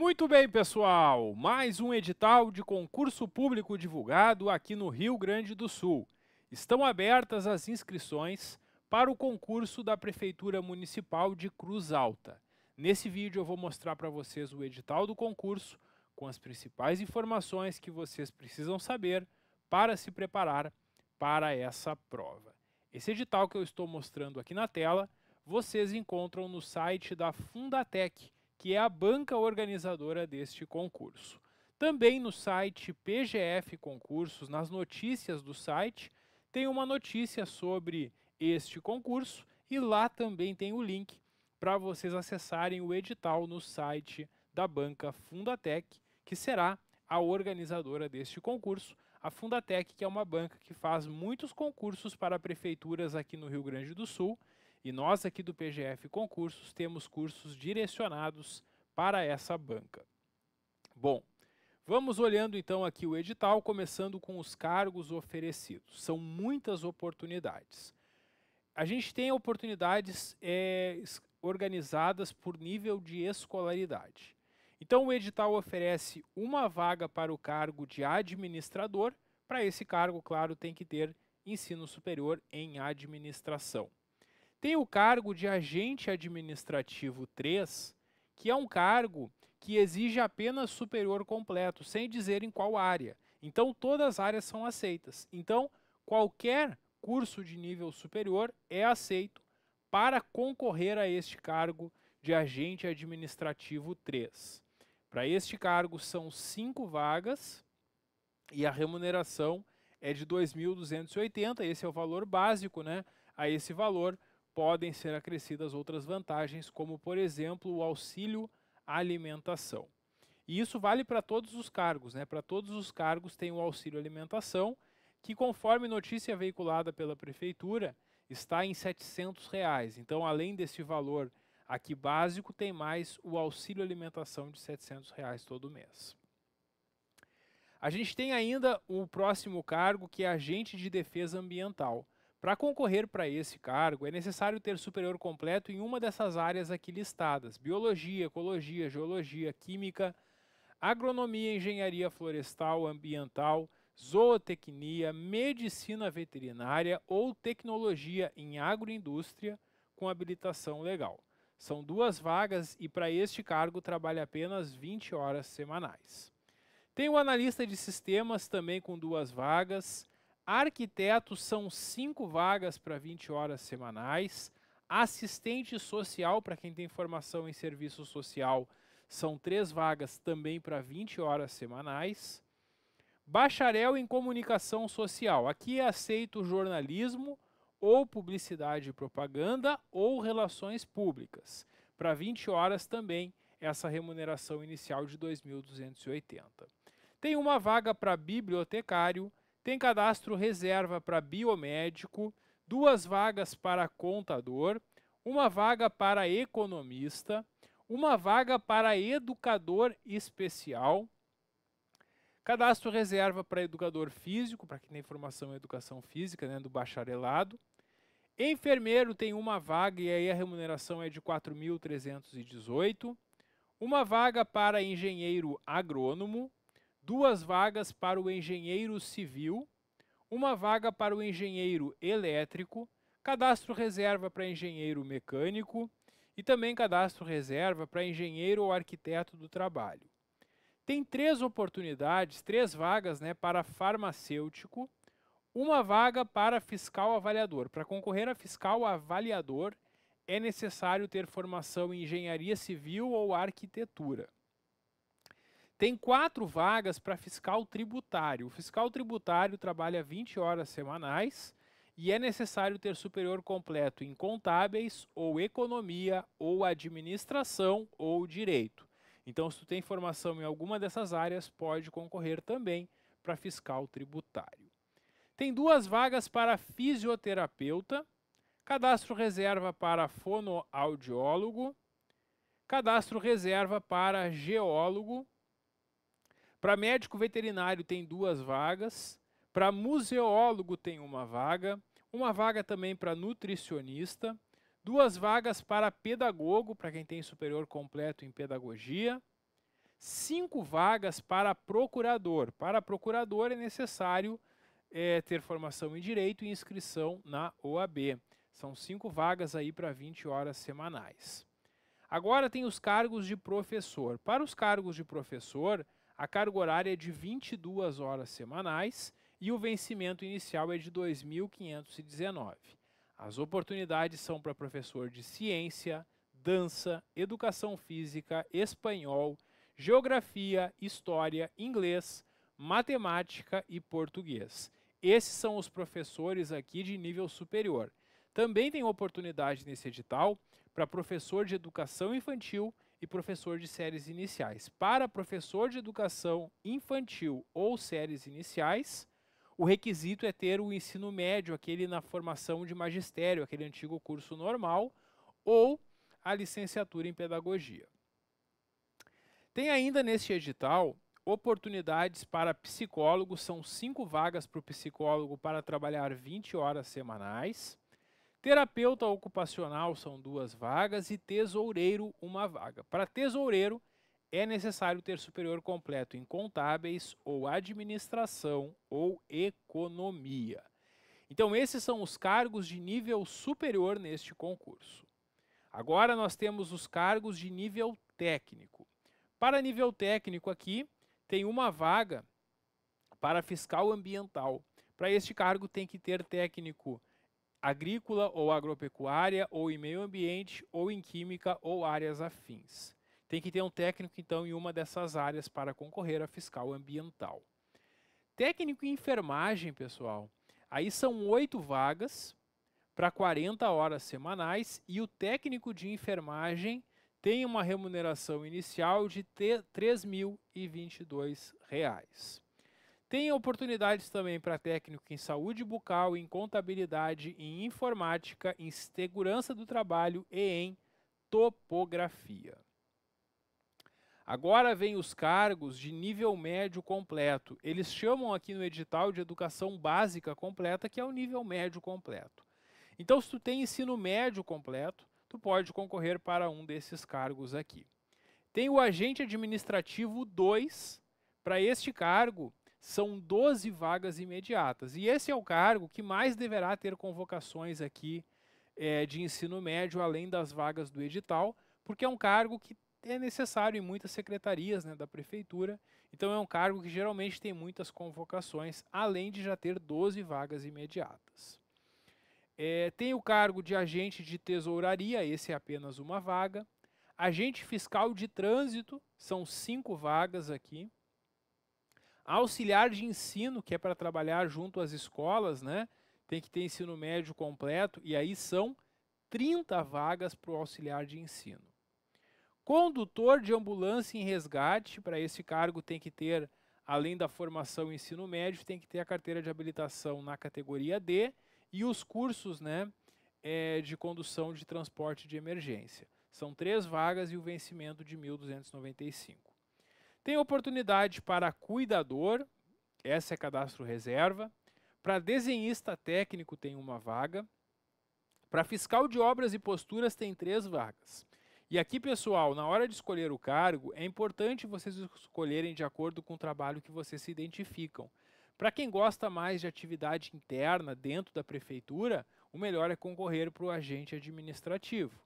Muito bem, pessoal! Mais um edital de concurso público divulgado aqui no Rio Grande do Sul. Estão abertas as inscrições para o concurso da Prefeitura Municipal de Cruz Alta. Nesse vídeo eu vou mostrar para vocês o edital do concurso com as principais informações que vocês precisam saber para se preparar para essa prova. Esse edital que eu estou mostrando aqui na tela, vocês encontram no site da Fundatec, que é a banca organizadora deste concurso. Também no site PGF Concursos, nas notícias do site, tem uma notícia sobre este concurso e lá também tem o link para vocês acessarem o edital no site da banca Fundatec, que será a organizadora deste concurso. A Fundatec, que é uma banca que faz muitos concursos para prefeituras aqui no Rio Grande do Sul e nós aqui do PGF Concursos temos cursos direcionados para essa banca. Bom, vamos olhando então aqui o edital, começando com os cargos oferecidos. São muitas oportunidades. A gente tem oportunidades é, organizadas por nível de escolaridade. Então, o edital oferece uma vaga para o cargo de administrador. Para esse cargo, claro, tem que ter ensino superior em administração. Tem o cargo de agente administrativo 3, que é um cargo que exige apenas superior completo, sem dizer em qual área. Então, todas as áreas são aceitas. Então, qualquer curso de nível superior é aceito para concorrer a este cargo de agente administrativo 3. Para este cargo são cinco vagas e a remuneração é de 2.280, esse é o valor básico, né? A esse valor podem ser acrescidas outras vantagens, como, por exemplo, o auxílio alimentação. E isso vale para todos os cargos, né? Para todos os cargos tem o auxílio alimentação, que conforme notícia veiculada pela prefeitura, está em 700 reais. Então, além desse valor aqui básico, tem mais o auxílio alimentação de 700 reais todo mês. A gente tem ainda o próximo cargo, que é agente de defesa ambiental. Para concorrer para esse cargo, é necessário ter superior completo em uma dessas áreas aqui listadas: biologia, ecologia, geologia, química, agronomia, engenharia florestal, ambiental, zootecnia, medicina veterinária ou tecnologia em agroindústria com habilitação legal. São duas vagas e para este cargo trabalha apenas 20 horas semanais. Tem o analista de sistemas também com duas vagas Arquitetos são cinco vagas para 20 horas semanais. Assistente social, para quem tem formação em serviço social, são três vagas também para 20 horas semanais. Bacharel em comunicação social. Aqui é aceito jornalismo ou publicidade e propaganda ou relações públicas. Para 20 horas também essa remuneração inicial de 2.280. Tem uma vaga para bibliotecário, tem cadastro reserva para biomédico, duas vagas para contador, uma vaga para economista, uma vaga para educador especial, cadastro reserva para educador físico, para quem tem formação em educação física, né, do bacharelado. Enfermeiro tem uma vaga e aí a remuneração é de 4.318. Uma vaga para engenheiro agrônomo, duas vagas para o engenheiro civil, uma vaga para o engenheiro elétrico, cadastro reserva para engenheiro mecânico e também cadastro reserva para engenheiro ou arquiteto do trabalho. Tem três oportunidades, três vagas né, para farmacêutico, uma vaga para fiscal avaliador. Para concorrer a fiscal avaliador, é necessário ter formação em engenharia civil ou arquitetura. Tem quatro vagas para fiscal tributário. O fiscal tributário trabalha 20 horas semanais e é necessário ter superior completo em contábeis, ou economia, ou administração, ou direito. Então, se tu tem formação em alguma dessas áreas, pode concorrer também para fiscal tributário. Tem duas vagas para fisioterapeuta, cadastro reserva para fonoaudiólogo, cadastro reserva para geólogo para médico veterinário tem duas vagas. Para museólogo tem uma vaga. Uma vaga também para nutricionista. Duas vagas para pedagogo, para quem tem superior completo em pedagogia. cinco vagas para procurador. Para procurador é necessário é, ter formação em direito e inscrição na OAB. São cinco vagas aí para 20 horas semanais. Agora tem os cargos de professor. Para os cargos de professor, a carga horária é de 22 horas semanais e o vencimento inicial é de 2.519. As oportunidades são para professor de ciência, dança, educação física, espanhol, geografia, história, inglês, matemática e português. Esses são os professores aqui de nível superior. Também tem oportunidade nesse edital para professor de educação infantil e professor de séries iniciais. Para professor de educação infantil ou séries iniciais, o requisito é ter o ensino médio, aquele na formação de magistério, aquele antigo curso normal, ou a licenciatura em pedagogia. Tem ainda neste edital oportunidades para psicólogos, são cinco vagas para o psicólogo para trabalhar 20 horas semanais. Terapeuta ocupacional são duas vagas e tesoureiro uma vaga. Para tesoureiro é necessário ter superior completo em contábeis ou administração ou economia. Então esses são os cargos de nível superior neste concurso. Agora nós temos os cargos de nível técnico. Para nível técnico aqui, tem uma vaga para fiscal ambiental. Para este cargo tem que ter técnico agrícola ou agropecuária, ou em meio ambiente, ou em química ou áreas afins. Tem que ter um técnico, então, em uma dessas áreas para concorrer a fiscal ambiental. Técnico em enfermagem, pessoal. Aí são oito vagas para 40 horas semanais e o técnico de enfermagem tem uma remuneração inicial de R$ 3.022. Tem oportunidades também para técnico em saúde bucal, em contabilidade, em informática, em segurança do trabalho e em topografia. Agora vem os cargos de nível médio completo. Eles chamam aqui no edital de educação básica completa, que é o nível médio completo. Então, se tu tem ensino médio completo, tu pode concorrer para um desses cargos aqui. Tem o agente administrativo 2. Para este cargo, são 12 vagas imediatas. E esse é o cargo que mais deverá ter convocações aqui é, de ensino médio, além das vagas do edital, porque é um cargo que é necessário em muitas secretarias né, da prefeitura. Então, é um cargo que geralmente tem muitas convocações, além de já ter 12 vagas imediatas. É, tem o cargo de agente de tesouraria, esse é apenas uma vaga. Agente fiscal de trânsito, são cinco vagas aqui. Auxiliar de ensino, que é para trabalhar junto às escolas, né? Tem que ter ensino médio completo, e aí são 30 vagas para o auxiliar de ensino. Condutor de ambulância em resgate, para esse cargo tem que ter, além da formação ensino médio, tem que ter a carteira de habilitação na categoria D e os cursos né, é, de condução de transporte de emergência. São três vagas e o vencimento de 1.295. Tem oportunidade para cuidador, essa é cadastro reserva. Para desenhista técnico tem uma vaga. Para fiscal de obras e posturas tem três vagas. E aqui, pessoal, na hora de escolher o cargo, é importante vocês escolherem de acordo com o trabalho que vocês se identificam. Para quem gosta mais de atividade interna dentro da prefeitura, o melhor é concorrer para o agente administrativo.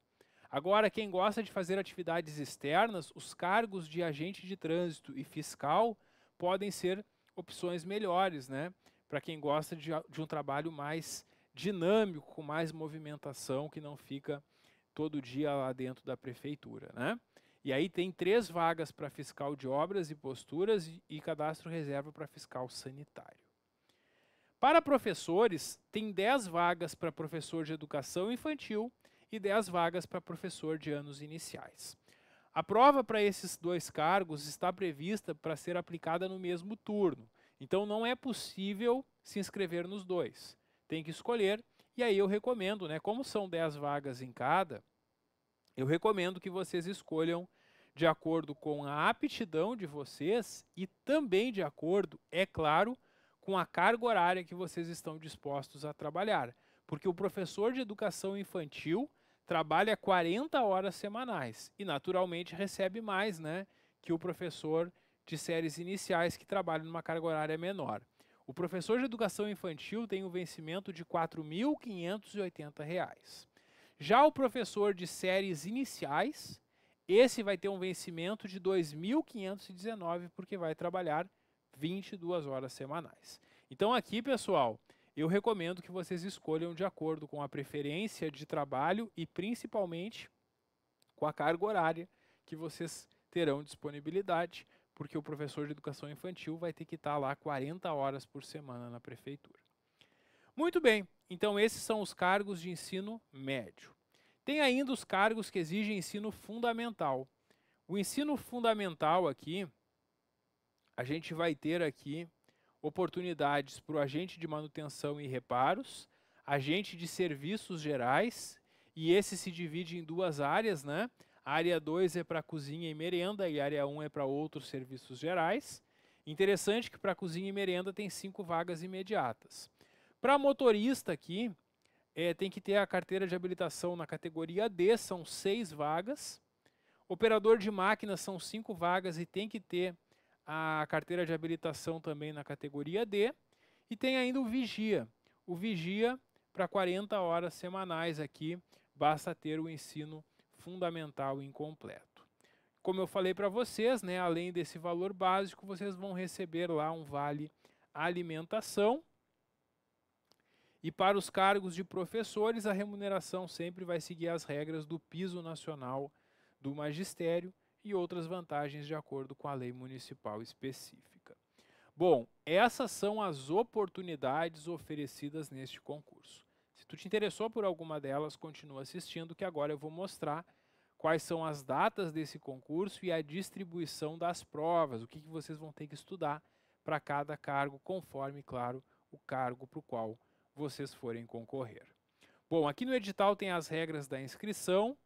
Agora, quem gosta de fazer atividades externas, os cargos de agente de trânsito e fiscal podem ser opções melhores, né? Para quem gosta de, de um trabalho mais dinâmico, com mais movimentação, que não fica todo dia lá dentro da prefeitura, né? E aí tem três vagas para fiscal de obras e posturas e, e cadastro reserva para fiscal sanitário. Para professores, tem 10 vagas para professor de educação infantil e 10 vagas para professor de anos iniciais. A prova para esses dois cargos está prevista para ser aplicada no mesmo turno. Então não é possível se inscrever nos dois. Tem que escolher. E aí eu recomendo, né, como são 10 vagas em cada, eu recomendo que vocês escolham de acordo com a aptidão de vocês e também de acordo, é claro, com a carga horária que vocês estão dispostos a trabalhar. Porque o professor de educação infantil trabalha 40 horas semanais e naturalmente recebe mais, né? que o professor de séries iniciais que trabalha numa carga horária menor. O professor de educação infantil tem um vencimento de R$ 4.580. Já o professor de séries iniciais, esse vai ter um vencimento de R$ 2.519, porque vai trabalhar 22 horas semanais. Então aqui, pessoal, eu recomendo que vocês escolham de acordo com a preferência de trabalho e principalmente com a carga horária que vocês terão disponibilidade, porque o professor de educação infantil vai ter que estar lá 40 horas por semana na prefeitura. Muito bem, então esses são os cargos de ensino médio. Tem ainda os cargos que exigem ensino fundamental. O ensino fundamental aqui, a gente vai ter aqui oportunidades para o agente de manutenção e reparos, agente de serviços gerais, e esse se divide em duas áreas, né? A área 2 é para cozinha e merenda e área 1 um é para outros serviços gerais. Interessante que para cozinha e merenda tem cinco vagas imediatas. Para motorista aqui, é, tem que ter a carteira de habilitação na categoria D, são seis vagas. Operador de máquinas são cinco vagas e tem que ter a carteira de habilitação também na categoria D. E tem ainda o vigia. O vigia para 40 horas semanais aqui, basta ter o ensino fundamental incompleto. Como eu falei para vocês, né, além desse valor básico, vocês vão receber lá um vale alimentação. E para os cargos de professores, a remuneração sempre vai seguir as regras do piso nacional do magistério e outras vantagens de acordo com a lei municipal específica. Bom, essas são as oportunidades oferecidas neste concurso. Se tu te interessou por alguma delas, continua assistindo, que agora eu vou mostrar quais são as datas desse concurso e a distribuição das provas, o que, que vocês vão ter que estudar para cada cargo, conforme, claro, o cargo para o qual vocês forem concorrer. Bom, aqui no edital tem as regras da inscrição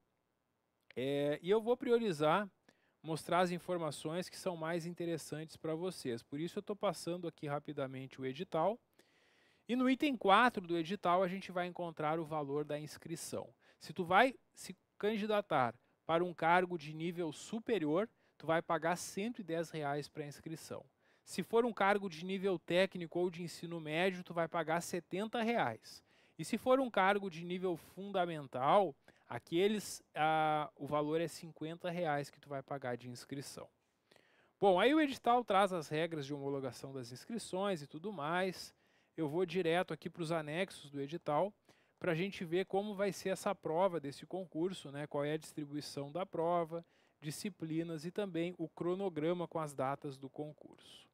é, e eu vou priorizar mostrar as informações que são mais interessantes para vocês. Por isso eu estou passando aqui rapidamente o edital e no item 4 do edital, a gente vai encontrar o valor da inscrição. Se tu vai se candidatar para um cargo de nível superior, tu vai pagar 110 reais para a inscrição. Se for um cargo de nível técnico ou de ensino médio, tu vai pagar 70 reais. E se for um cargo de nível fundamental, aqueles, ah, o valor é 50 reais que tu vai pagar de inscrição. Bom, aí o edital traz as regras de homologação das inscrições e tudo mais eu vou direto aqui para os anexos do edital para a gente ver como vai ser essa prova desse concurso, né? qual é a distribuição da prova, disciplinas e também o cronograma com as datas do concurso.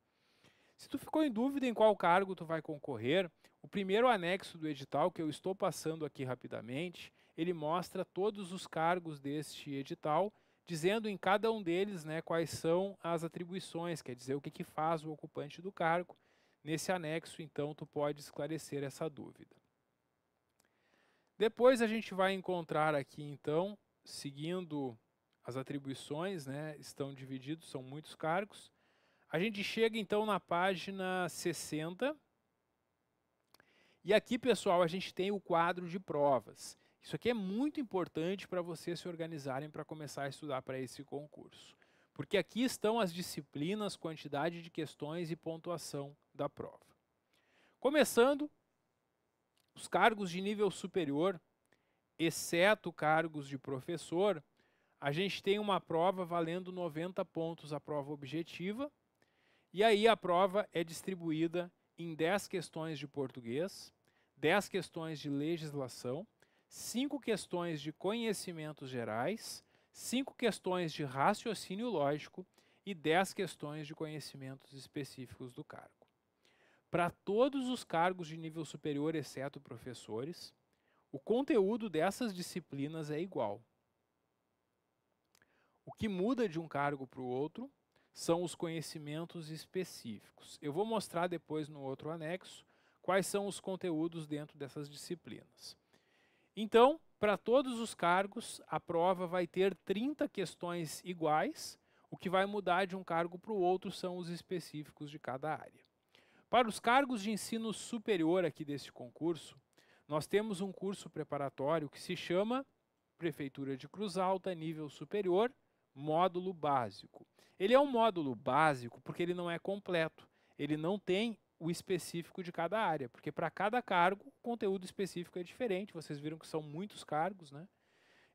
Se tu ficou em dúvida em qual cargo tu vai concorrer, o primeiro anexo do edital, que eu estou passando aqui rapidamente, ele mostra todos os cargos deste edital, dizendo em cada um deles né, quais são as atribuições, quer dizer, o que, que faz o ocupante do cargo Nesse anexo, então, tu pode esclarecer essa dúvida. Depois a gente vai encontrar aqui, então, seguindo as atribuições, né, estão divididos, são muitos cargos. A gente chega, então, na página 60. E aqui, pessoal, a gente tem o quadro de provas. Isso aqui é muito importante para vocês se organizarem para começar a estudar para esse concurso porque aqui estão as disciplinas, quantidade de questões e pontuação da prova. Começando, os cargos de nível superior, exceto cargos de professor, a gente tem uma prova valendo 90 pontos a prova objetiva, e aí a prova é distribuída em 10 questões de português, 10 questões de legislação, 5 questões de conhecimentos gerais, cinco questões de raciocínio lógico e dez questões de conhecimentos específicos do cargo. Para todos os cargos de nível superior, exceto professores, o conteúdo dessas disciplinas é igual. O que muda de um cargo para o outro são os conhecimentos específicos. Eu vou mostrar depois no outro anexo quais são os conteúdos dentro dessas disciplinas. Então, para todos os cargos, a prova vai ter 30 questões iguais. O que vai mudar de um cargo para o outro são os específicos de cada área. Para os cargos de ensino superior aqui deste concurso, nós temos um curso preparatório que se chama Prefeitura de Cruz Alta, nível superior, módulo básico. Ele é um módulo básico porque ele não é completo. Ele não tem o específico de cada área, porque para cada cargo o conteúdo específico é diferente. Vocês viram que são muitos cargos, né?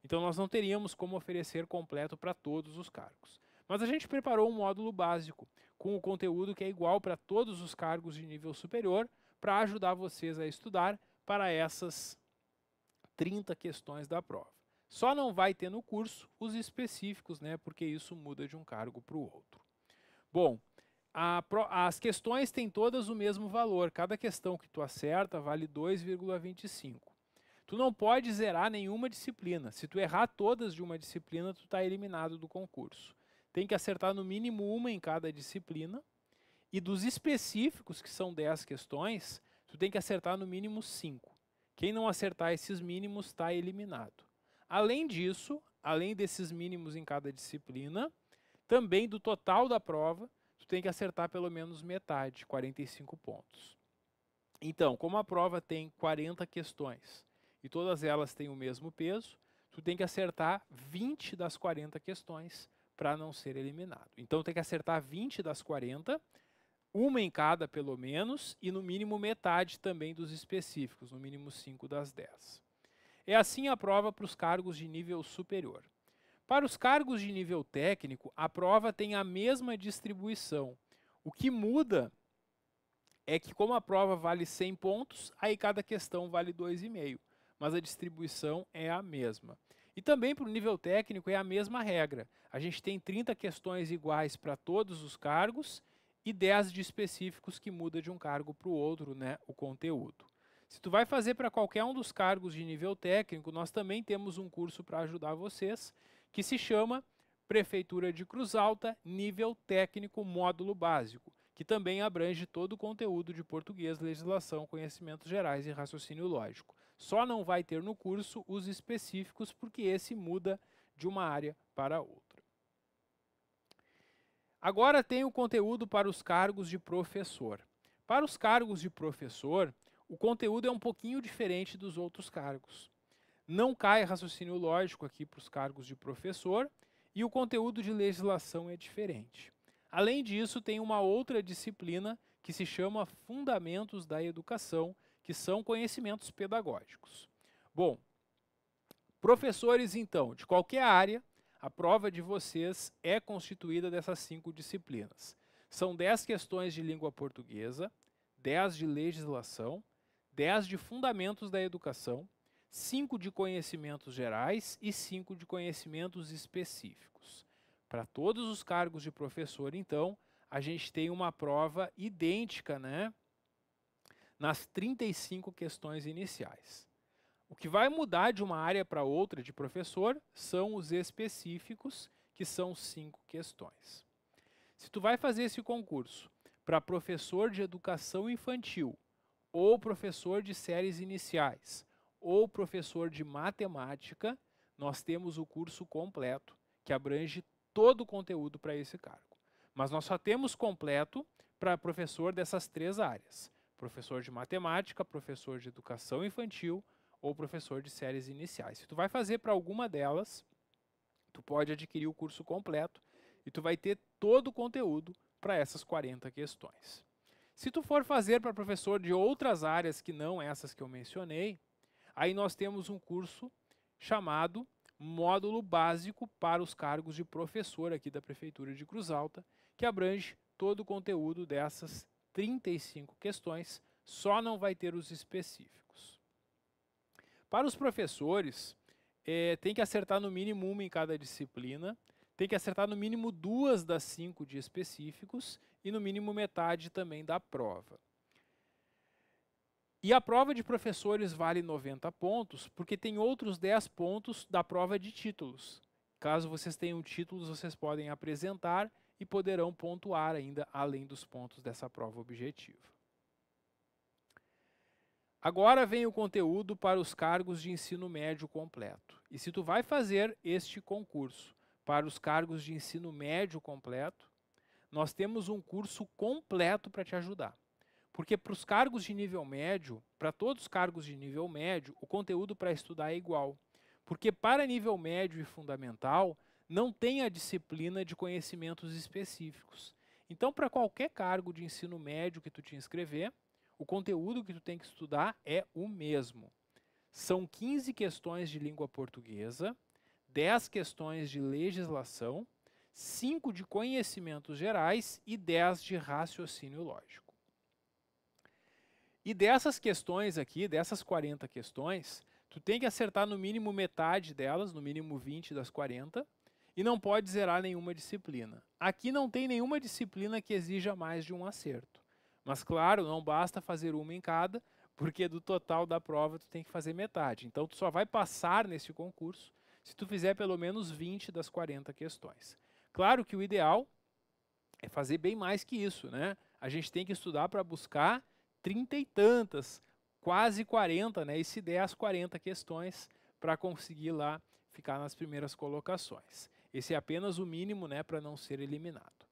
Então nós não teríamos como oferecer completo para todos os cargos. Mas a gente preparou um módulo básico com o conteúdo que é igual para todos os cargos de nível superior para ajudar vocês a estudar para essas 30 questões da prova. Só não vai ter no curso os específicos, né, porque isso muda de um cargo para o outro. Bom, a, as questões têm todas o mesmo valor. Cada questão que tu acerta vale 2,25. Tu não pode zerar nenhuma disciplina. Se tu errar todas de uma disciplina, tu está eliminado do concurso. Tem que acertar no mínimo uma em cada disciplina. E dos específicos, que são 10 questões, tu tem que acertar no mínimo 5. Quem não acertar esses mínimos está eliminado. Além disso, além desses mínimos em cada disciplina, também do total da prova, tem que acertar pelo menos metade, 45 pontos. Então, como a prova tem 40 questões e todas elas têm o mesmo peso, tu tem que acertar 20 das 40 questões para não ser eliminado. Então tem que acertar 20 das 40, uma em cada pelo menos, e no mínimo metade também dos específicos, no mínimo 5 das 10. É assim a prova para os cargos de nível superior. Para os cargos de nível técnico, a prova tem a mesma distribuição. O que muda é que como a prova vale 100 pontos, aí cada questão vale 2,5 mas a distribuição é a mesma. E também para o nível técnico é a mesma regra. A gente tem 30 questões iguais para todos os cargos e 10 de específicos que muda de um cargo para o outro, né, o conteúdo. Se tu vai fazer para qualquer um dos cargos de nível técnico, nós também temos um curso para ajudar vocês, que se chama Prefeitura de Cruz Alta, nível técnico módulo básico, que também abrange todo o conteúdo de português, legislação, conhecimentos gerais e raciocínio lógico. Só não vai ter no curso os específicos, porque esse muda de uma área para outra. Agora tem o conteúdo para os cargos de professor. Para os cargos de professor, o conteúdo é um pouquinho diferente dos outros cargos. Não cai raciocínio lógico aqui para os cargos de professor e o conteúdo de legislação é diferente. Além disso, tem uma outra disciplina que se chama Fundamentos da Educação, que são conhecimentos pedagógicos. Bom, professores, então, de qualquer área, a prova de vocês é constituída dessas cinco disciplinas. São dez questões de língua portuguesa, dez de legislação, dez de fundamentos da educação, cinco de conhecimentos gerais e cinco de conhecimentos específicos. Para todos os cargos de professor, então, a gente tem uma prova idêntica, né? nas 35 questões iniciais. O que vai mudar de uma área para outra de professor são os específicos, que são cinco questões. Se tu vai fazer esse concurso para professor de educação infantil, ou professor de séries iniciais, ou professor de matemática, nós temos o curso completo, que abrange todo o conteúdo para esse cargo. Mas nós só temos completo para professor dessas três áreas professor de matemática, professor de educação infantil ou professor de séries iniciais. Se tu vai fazer para alguma delas, tu pode adquirir o curso completo e tu vai ter todo o conteúdo para essas 40 questões. Se tu for fazer para professor de outras áreas que não essas que eu mencionei, aí nós temos um curso chamado Módulo Básico para os cargos de professor aqui da Prefeitura de Cruz Alta, que abrange todo o conteúdo dessas 35 questões, só não vai ter os específicos. Para os professores, é, tem que acertar no mínimo uma em cada disciplina, tem que acertar no mínimo duas das cinco de específicos e no mínimo metade também da prova. E a prova de professores vale 90 pontos, porque tem outros 10 pontos da prova de títulos. Caso vocês tenham títulos, vocês podem apresentar e poderão pontuar ainda além dos pontos dessa prova objetiva. Agora vem o conteúdo para os cargos de ensino médio completo. E se tu vai fazer este concurso para os cargos de ensino médio completo, nós temos um curso completo para te ajudar. Porque para os cargos de nível médio, para todos os cargos de nível médio, o conteúdo para estudar é igual. Porque para nível médio e fundamental, não tem a disciplina de conhecimentos específicos. Então, para qualquer cargo de ensino médio que tu te inscrever, o conteúdo que tu tem que estudar é o mesmo. São 15 questões de língua portuguesa, 10 questões de legislação, 5 de conhecimentos gerais e 10 de raciocínio lógico. E dessas questões aqui, dessas 40 questões, tu tem que acertar no mínimo metade delas, no mínimo 20 das 40, e não pode zerar nenhuma disciplina. Aqui não tem nenhuma disciplina que exija mais de um acerto. Mas claro, não basta fazer uma em cada, porque do total da prova tu tem que fazer metade. Então tu só vai passar nesse concurso se tu fizer pelo menos 20 das 40 questões. Claro que o ideal é fazer bem mais que isso, né? A gente tem que estudar para buscar trinta e tantas, quase 40, né? E se der as 40 questões para conseguir lá ficar nas primeiras colocações. Esse é apenas o mínimo né, para não ser eliminado.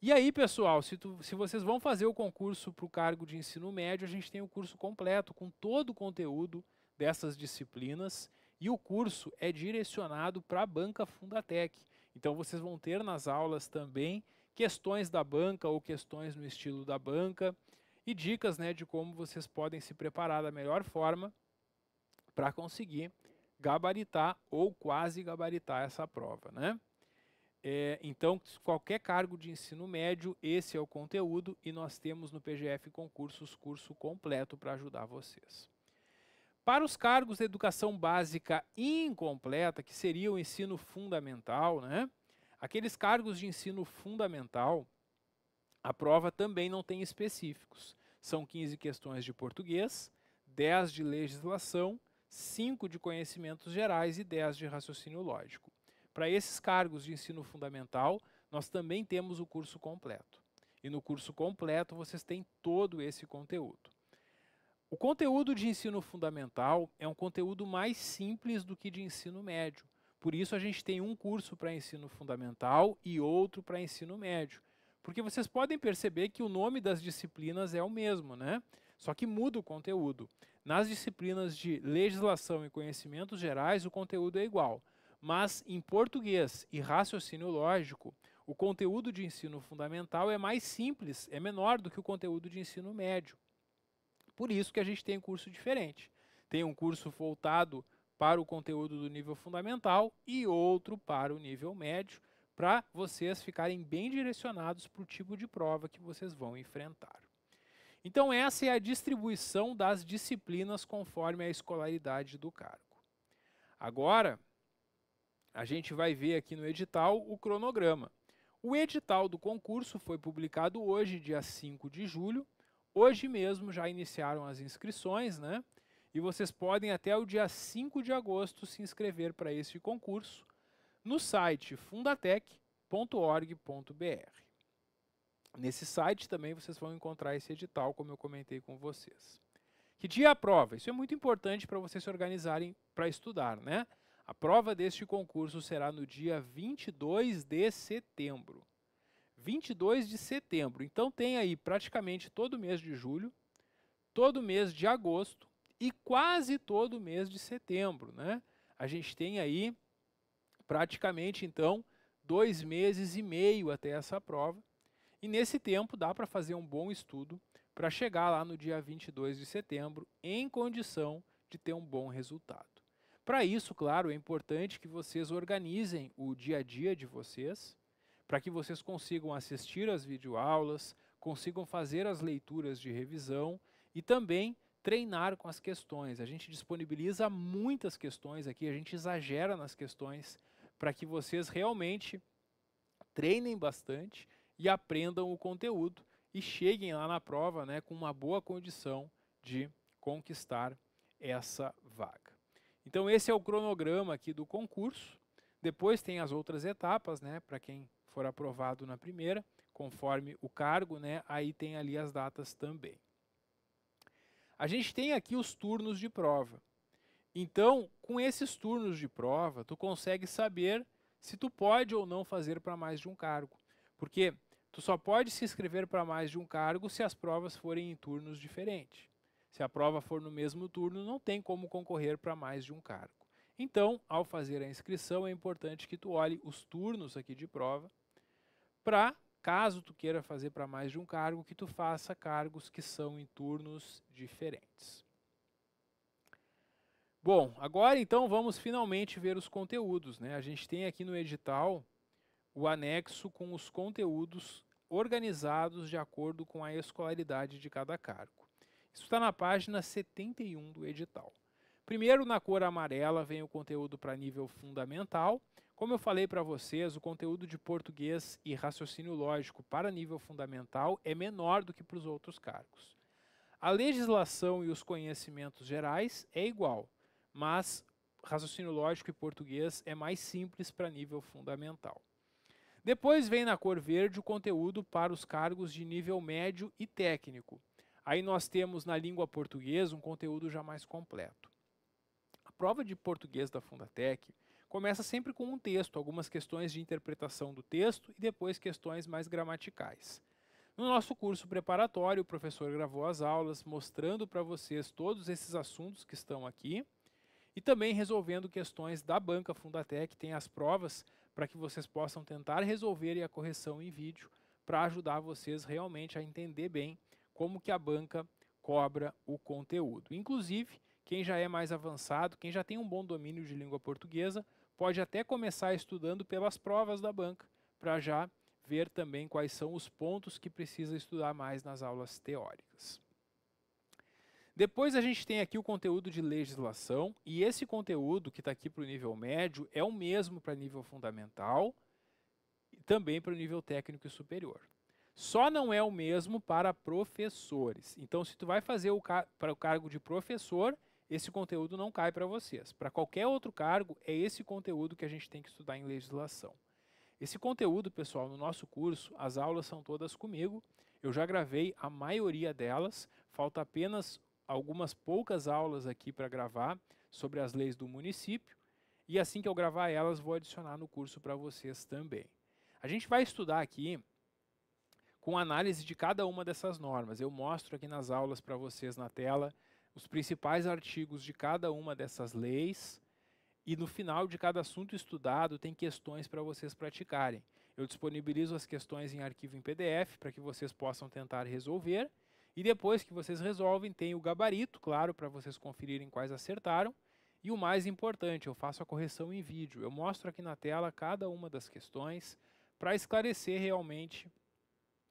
E aí, pessoal, se, tu, se vocês vão fazer o concurso para o cargo de ensino médio, a gente tem o curso completo, com todo o conteúdo dessas disciplinas, e o curso é direcionado para a banca Fundatec. Então, vocês vão ter nas aulas também questões da banca ou questões no estilo da banca, e dicas né, de como vocês podem se preparar da melhor forma para conseguir gabaritar ou quase gabaritar essa prova, né? É, então, qualquer cargo de ensino médio, esse é o conteúdo e nós temos no PGF Concursos curso completo para ajudar vocês. Para os cargos de educação básica incompleta, que seria o ensino fundamental, né? Aqueles cargos de ensino fundamental, a prova também não tem específicos. São 15 questões de português, 10 de legislação 5 de conhecimentos gerais e 10 de raciocínio lógico. Para esses cargos de ensino fundamental, nós também temos o curso completo. E no curso completo vocês têm todo esse conteúdo. O conteúdo de ensino fundamental é um conteúdo mais simples do que de ensino médio. Por isso a gente tem um curso para ensino fundamental e outro para ensino médio. Porque vocês podem perceber que o nome das disciplinas é o mesmo, né? Só que muda o conteúdo. Nas disciplinas de legislação e conhecimentos gerais, o conteúdo é igual. Mas em português e raciocínio lógico, o conteúdo de ensino fundamental é mais simples, é menor do que o conteúdo de ensino médio. Por isso que a gente tem um curso diferente. Tem um curso voltado para o conteúdo do nível fundamental e outro para o nível médio, para vocês ficarem bem direcionados para o tipo de prova que vocês vão enfrentar. Então, essa é a distribuição das disciplinas conforme a escolaridade do cargo. Agora, a gente vai ver aqui no edital o cronograma. O edital do concurso foi publicado hoje, dia 5 de julho. Hoje mesmo já iniciaram as inscrições, né? E vocês podem até o dia 5 de agosto se inscrever para esse concurso no site fundatec.org.br. Nesse site também vocês vão encontrar esse edital, como eu comentei com vocês. Que dia é a prova? Isso é muito importante para vocês se organizarem para estudar, né? A prova deste concurso será no dia 22 de setembro. 22 de setembro. Então tem aí praticamente todo mês de julho, todo mês de agosto e quase todo mês de setembro, né? A gente tem aí praticamente então dois meses e meio até essa prova. E nesse tempo dá para fazer um bom estudo para chegar lá no dia 22 de setembro em condição de ter um bom resultado. Para isso, claro, é importante que vocês organizem o dia a dia de vocês, para que vocês consigam assistir às videoaulas, consigam fazer as leituras de revisão e também treinar com as questões. A gente disponibiliza muitas questões aqui, a gente exagera nas questões para que vocês realmente treinem bastante e aprendam o conteúdo e cheguem lá na prova né, com uma boa condição de conquistar essa vaga. Então esse é o cronograma aqui do concurso. Depois tem as outras etapas, né, para quem for aprovado na primeira, conforme o cargo, né, aí tem ali as datas também. A gente tem aqui os turnos de prova. Então, com esses turnos de prova, tu consegue saber se tu pode ou não fazer para mais de um cargo. Porque Tu só pode se inscrever para mais de um cargo se as provas forem em turnos diferentes. Se a prova for no mesmo turno, não tem como concorrer para mais de um cargo. Então, ao fazer a inscrição, é importante que tu olhe os turnos aqui de prova para, caso tu queira fazer para mais de um cargo, que tu faça cargos que são em turnos diferentes. Bom, agora então vamos finalmente ver os conteúdos. Né? A gente tem aqui no edital o anexo com os conteúdos organizados de acordo com a escolaridade de cada cargo. Isso está na página 71 do edital. Primeiro, na cor amarela, vem o conteúdo para nível fundamental. Como eu falei para vocês, o conteúdo de português e raciocínio lógico para nível fundamental é menor do que para os outros cargos. A legislação e os conhecimentos gerais é igual, mas raciocínio lógico e português é mais simples para nível fundamental. Depois vem na cor verde o conteúdo para os cargos de nível médio e técnico. Aí nós temos na língua portuguesa um conteúdo já mais completo prova de português da Fundatec começa sempre com um texto, algumas questões de interpretação do texto e depois questões mais gramaticais. No nosso curso preparatório, o professor gravou as aulas mostrando para vocês todos esses assuntos que estão aqui e também resolvendo questões da banca Fundatec, tem as provas para que vocês possam tentar resolver e a correção em vídeo para ajudar vocês realmente a entender bem como que a banca cobra o conteúdo. Inclusive, quem já é mais avançado, quem já tem um bom domínio de língua portuguesa, pode até começar estudando pelas provas da banca, para já ver também quais são os pontos que precisa estudar mais nas aulas teóricas. Depois a gente tem aqui o conteúdo de legislação, e esse conteúdo que está aqui para o nível médio é o mesmo para nível fundamental e também para o nível técnico e superior. Só não é o mesmo para professores. Então, se tu vai fazer o para o cargo de professor, esse conteúdo não cai para vocês. Para qualquer outro cargo, é esse conteúdo que a gente tem que estudar em legislação. Esse conteúdo, pessoal, no nosso curso, as aulas são todas comigo. Eu já gravei a maioria delas, falta apenas algumas poucas aulas aqui para gravar sobre as leis do município. E assim que eu gravar elas, vou adicionar no curso para vocês também. A gente vai estudar aqui com análise de cada uma dessas normas. Eu mostro aqui nas aulas para vocês na tela os principais artigos de cada uma dessas leis e no final de cada assunto estudado tem questões para vocês praticarem. Eu disponibilizo as questões em arquivo em PDF para que vocês possam tentar resolver e depois que vocês resolvem tem o gabarito, claro, para vocês conferirem quais acertaram. E o mais importante, eu faço a correção em vídeo. Eu mostro aqui na tela cada uma das questões para esclarecer realmente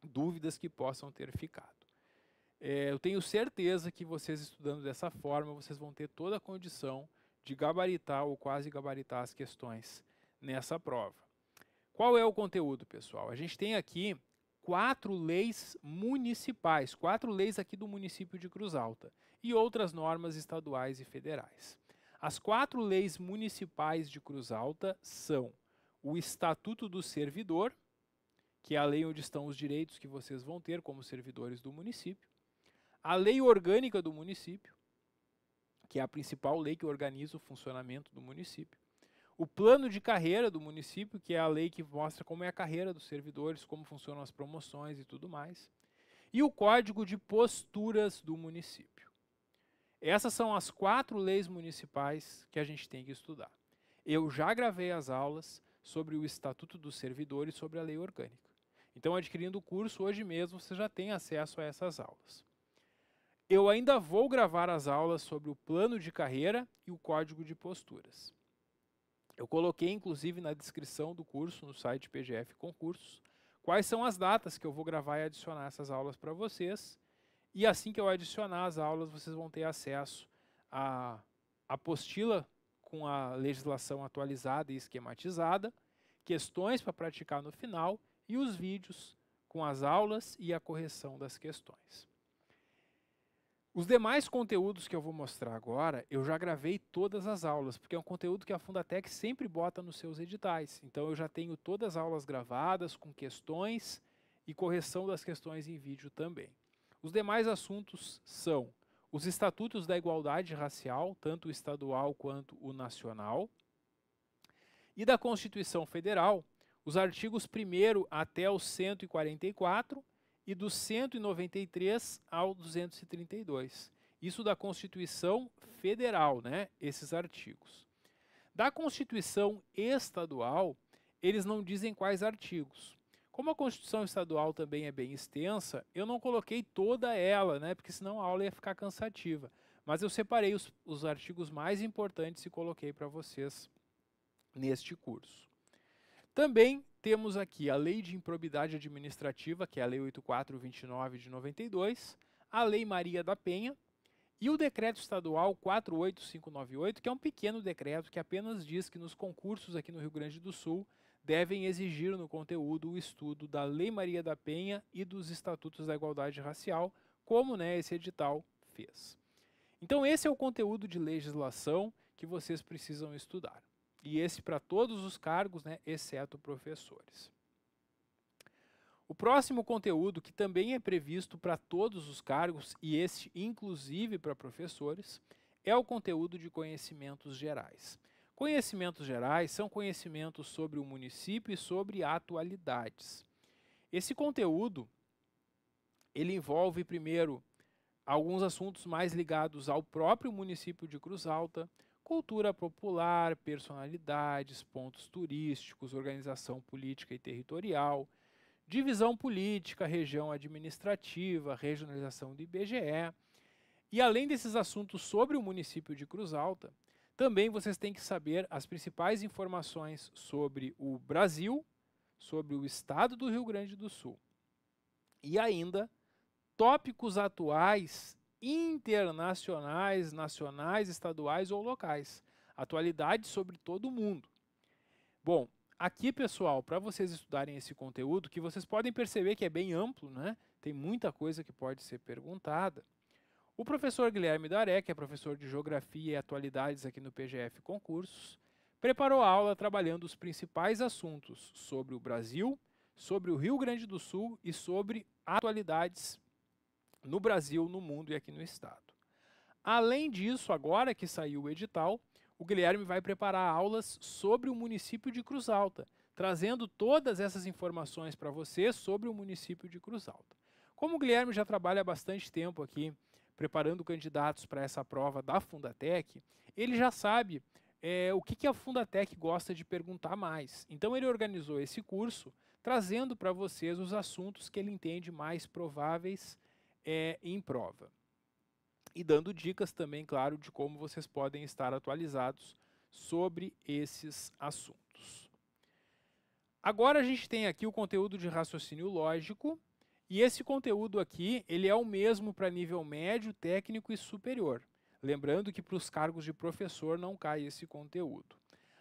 dúvidas que possam ter ficado. É, eu tenho certeza que vocês estudando dessa forma, vocês vão ter toda a condição de gabaritar ou quase gabaritar as questões nessa prova. Qual é o conteúdo, pessoal? A gente tem aqui quatro leis municipais, quatro leis aqui do município de Cruz Alta e outras normas estaduais e federais. As quatro leis municipais de Cruz Alta são o Estatuto do Servidor, que é a lei onde estão os direitos que vocês vão ter como servidores do município, a lei orgânica do município, que é a principal lei que organiza o funcionamento do município, o plano de carreira do município, que é a lei que mostra como é a carreira dos servidores, como funcionam as promoções e tudo mais, e o código de posturas do município. Essas são as quatro leis municipais que a gente tem que estudar. Eu já gravei as aulas sobre o Estatuto dos Servidores e sobre a lei orgânica. Então, adquirindo o curso, hoje mesmo você já tem acesso a essas aulas. Eu ainda vou gravar as aulas sobre o plano de carreira e o código de posturas. Eu coloquei, inclusive, na descrição do curso, no site PGF Concursos, quais são as datas que eu vou gravar e adicionar essas aulas para vocês. E assim que eu adicionar as aulas, vocês vão ter acesso à apostila com a legislação atualizada e esquematizada, questões para praticar no final e os vídeos com as aulas e a correção das questões. Os demais conteúdos que eu vou mostrar agora, eu já gravei todas as aulas, porque é um conteúdo que a Fundatec sempre bota nos seus editais. Então eu já tenho todas as aulas gravadas com questões e correção das questões em vídeo também. Os demais assuntos são os estatutos da igualdade racial, tanto o estadual quanto o nacional, e da Constituição Federal, os artigos 1 até o 144 e do 193 ao 232. Isso da Constituição Federal, né? Esses artigos. Da Constituição Estadual, eles não dizem quais artigos. Como a Constituição Estadual também é bem extensa, eu não coloquei toda ela, né, porque senão a aula ia ficar cansativa. Mas eu separei os, os artigos mais importantes e coloquei para vocês neste curso. Também temos aqui a Lei de Improbidade Administrativa, que é a Lei 8429 de 92, a Lei Maria da Penha e o Decreto Estadual 48598, que é um pequeno decreto que apenas diz que nos concursos aqui no Rio Grande do Sul devem exigir no conteúdo o estudo da Lei Maria da Penha e dos Estatutos da Igualdade Racial, como né, esse edital fez. Então esse é o conteúdo de legislação que vocês precisam estudar. E esse para todos os cargos, né, exceto professores. O próximo conteúdo, que também é previsto para todos os cargos, e este inclusive para professores, é o conteúdo de conhecimentos gerais. Conhecimentos gerais são conhecimentos sobre o município e sobre atualidades. Esse conteúdo ele envolve primeiro alguns assuntos mais ligados ao próprio município de Cruz Alta, cultura popular, personalidades, pontos turísticos, organização política e territorial, divisão política, região administrativa, regionalização do IBGE. E além desses assuntos sobre o município de Cruz Alta, também vocês têm que saber as principais informações sobre o Brasil, sobre o estado do Rio Grande do Sul. E ainda tópicos atuais internacionais, nacionais, estaduais ou locais. Atualidades sobre todo o mundo. Bom, aqui, pessoal, para vocês estudarem esse conteúdo, que vocês podem perceber que é bem amplo, né? Tem muita coisa que pode ser perguntada. O professor Guilherme Daré, que é professor de Geografia e Atualidades aqui no PGF Concursos, preparou a aula trabalhando os principais assuntos sobre o Brasil, sobre o Rio Grande do Sul e sobre atualidades no Brasil, no mundo e aqui no estado. Além disso, agora que saiu o edital, o Guilherme vai preparar aulas sobre o município de Cruz Alta, trazendo todas essas informações para você sobre o município de Cruz Alta. Como o Guilherme já trabalha há bastante tempo aqui preparando candidatos para essa prova da Fundatec, ele já sabe é, o que, que a Fundatec gosta de perguntar mais. Então ele organizou esse curso trazendo para vocês os assuntos que ele entende mais prováveis é, em prova. E dando dicas também, claro, de como vocês podem estar atualizados sobre esses assuntos. Agora a gente tem aqui o conteúdo de raciocínio lógico, e esse conteúdo aqui, ele é o mesmo para nível médio, técnico e superior. Lembrando que para os cargos de professor não cai esse conteúdo.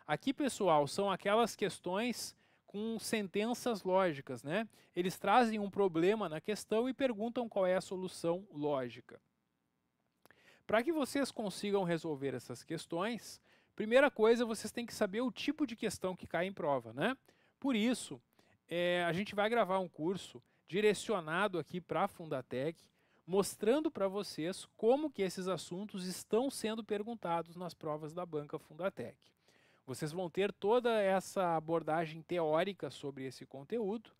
Aqui, pessoal, são aquelas questões com sentenças lógicas, né? Eles trazem um problema na questão e perguntam qual é a solução lógica. Para que vocês consigam resolver essas questões, primeira coisa, vocês têm que saber o tipo de questão que cai em prova, né? Por isso, é, a gente vai gravar um curso direcionado aqui para a Fundatec, mostrando para vocês como que esses assuntos estão sendo perguntados nas provas da banca Fundatec. Vocês vão ter toda essa abordagem teórica sobre esse conteúdo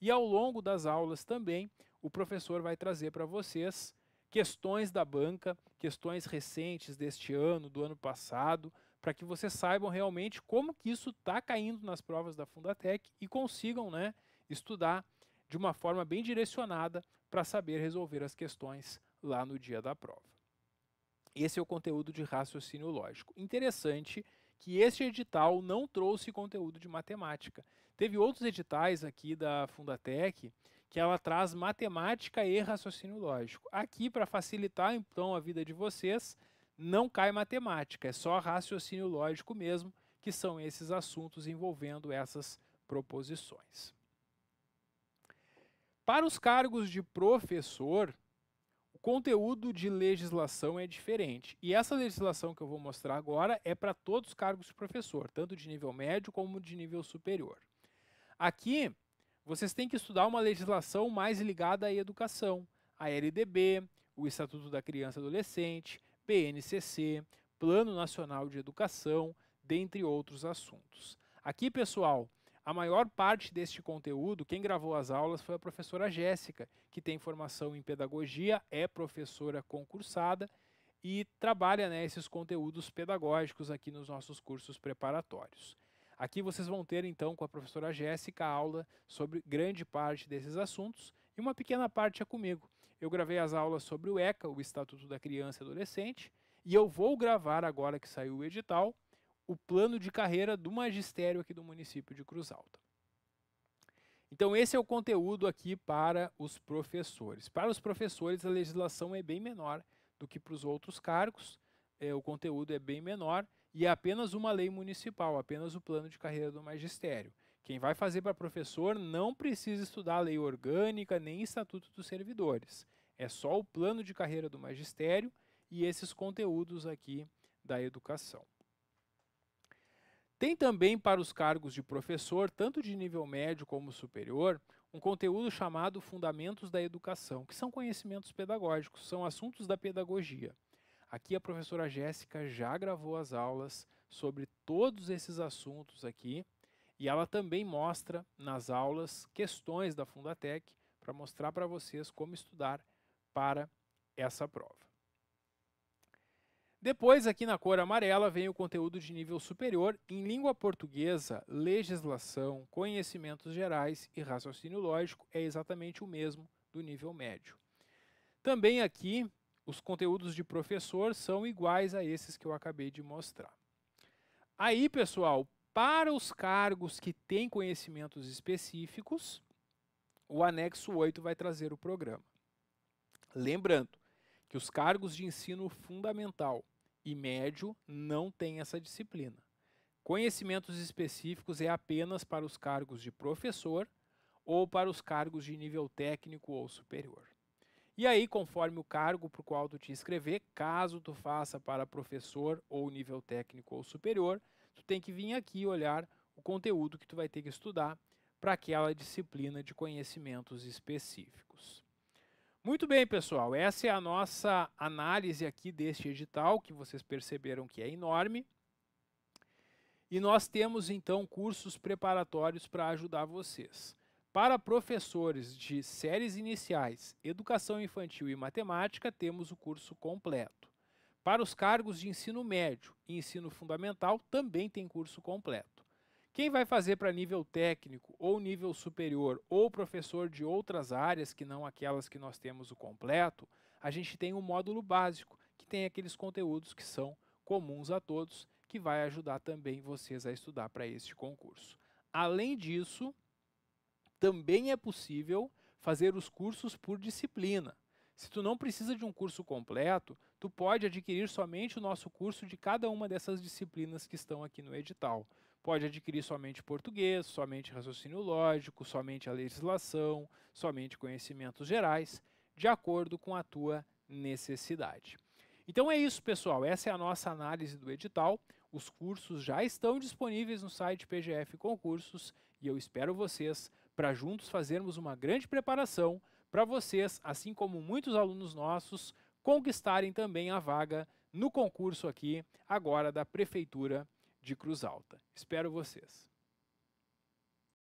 e ao longo das aulas também o professor vai trazer para vocês questões da banca, questões recentes deste ano, do ano passado, para que vocês saibam realmente como que isso está caindo nas provas da Fundatec e consigam né, estudar de uma forma bem direcionada para saber resolver as questões lá no dia da prova. Esse é o conteúdo de raciocínio lógico. Interessante que este edital não trouxe conteúdo de matemática. Teve outros editais aqui da Fundatec que ela traz matemática e raciocínio lógico. Aqui, para facilitar então a vida de vocês, não cai matemática, é só raciocínio lógico mesmo, que são esses assuntos envolvendo essas proposições. Para os cargos de professor, conteúdo de legislação é diferente. E essa legislação que eu vou mostrar agora é para todos os cargos de professor, tanto de nível médio como de nível superior. Aqui, vocês têm que estudar uma legislação mais ligada à educação, a LDB, o Estatuto da Criança e Adolescente, PNCC, Plano Nacional de Educação, dentre outros assuntos. Aqui, pessoal, a maior parte deste conteúdo, quem gravou as aulas foi a professora Jéssica, que tem formação em pedagogia, é professora concursada e trabalha né, esses conteúdos pedagógicos aqui nos nossos cursos preparatórios. Aqui vocês vão ter então com a professora Jéssica aula sobre grande parte desses assuntos e uma pequena parte é comigo. Eu gravei as aulas sobre o ECA, o Estatuto da Criança e Adolescente, e eu vou gravar agora que saiu o edital, o plano de carreira do magistério aqui do município de Cruz Alta. Então esse é o conteúdo aqui para os professores. Para os professores a legislação é bem menor do que para os outros cargos, é, o conteúdo é bem menor e é apenas uma lei municipal, apenas o plano de carreira do magistério. Quem vai fazer para professor não precisa estudar lei orgânica nem estatuto dos servidores. É só o plano de carreira do magistério e esses conteúdos aqui da educação. Tem também para os cargos de professor, tanto de nível médio como superior, um conteúdo chamado Fundamentos da Educação, que são conhecimentos pedagógicos, são assuntos da pedagogia. Aqui a professora Jéssica já gravou as aulas sobre todos esses assuntos aqui e ela também mostra nas aulas questões da Fundatec para mostrar para vocês como estudar para essa prova. Depois, aqui na cor amarela, vem o conteúdo de nível superior em língua portuguesa, legislação, conhecimentos gerais e raciocínio lógico é exatamente o mesmo do nível médio. Também aqui, os conteúdos de professor são iguais a esses que eu acabei de mostrar. Aí, pessoal, para os cargos que têm conhecimentos específicos, o anexo 8 vai trazer o programa. Lembrando que os cargos de ensino fundamental e médio não tem essa disciplina. Conhecimentos específicos é apenas para os cargos de professor ou para os cargos de nível técnico ou superior. E aí, conforme o cargo para o qual tu te inscrever, caso tu faça para professor ou nível técnico ou superior, tu tem que vir aqui olhar o conteúdo que tu vai ter que estudar para aquela disciplina de conhecimentos específicos. Muito bem, pessoal, essa é a nossa análise aqui deste edital, que vocês perceberam que é enorme. E nós temos então cursos preparatórios para ajudar vocês. Para professores de séries iniciais, educação infantil e matemática, temos o curso completo. Para os cargos de ensino médio e ensino fundamental, também tem curso completo. Quem vai fazer para nível técnico ou nível superior ou professor de outras áreas que não aquelas que nós temos o completo, a gente tem um módulo básico que tem aqueles conteúdos que são comuns a todos, que vai ajudar também vocês a estudar para este concurso. Além disso, também é possível fazer os cursos por disciplina. Se tu não precisa de um curso completo, tu pode adquirir somente o nosso curso de cada uma dessas disciplinas que estão aqui no edital pode adquirir somente português, somente raciocínio lógico, somente a legislação, somente conhecimentos gerais, de acordo com a tua necessidade. Então é isso, pessoal. Essa é a nossa análise do edital. Os cursos já estão disponíveis no site PGF Concursos e eu espero vocês para juntos fazermos uma grande preparação para vocês, assim como muitos alunos nossos, conquistarem também a vaga no concurso aqui agora da Prefeitura de Cruz Alta. Espero vocês.